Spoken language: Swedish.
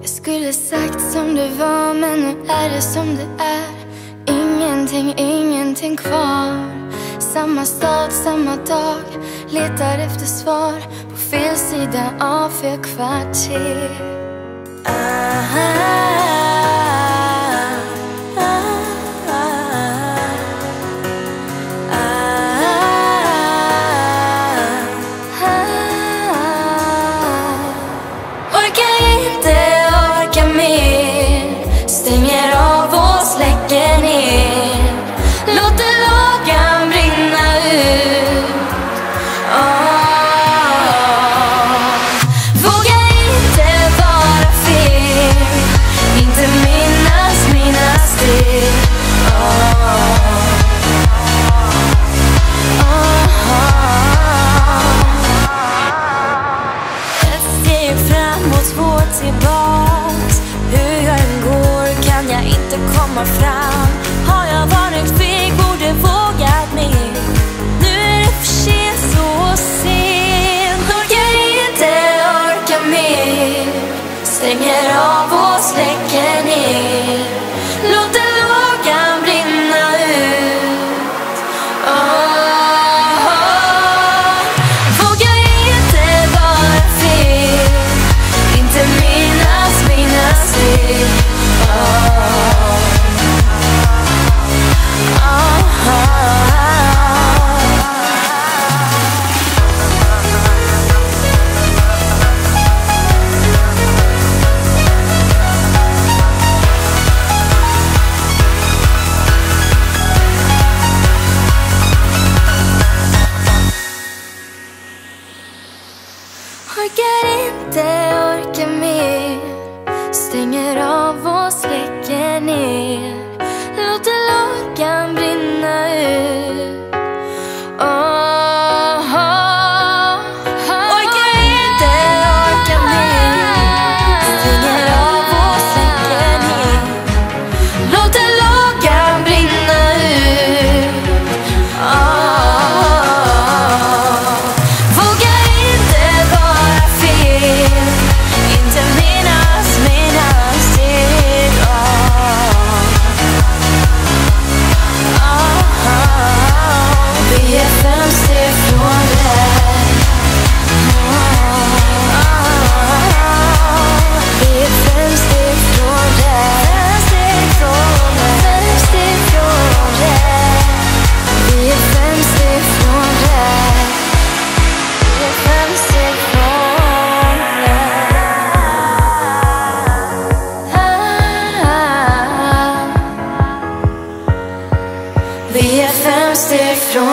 Jag skulle sagt som det var men nu är det som det är. Ingenting, ingenting kvar. Samma stad, samma dag. Letar efter svar. På fel sida av fel kvarter. Hur jag komma fram. Har jag Orkar inte orka mer. Stänger av och släcker ner. Låter lakan brinna. Det